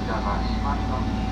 扉が閉まります。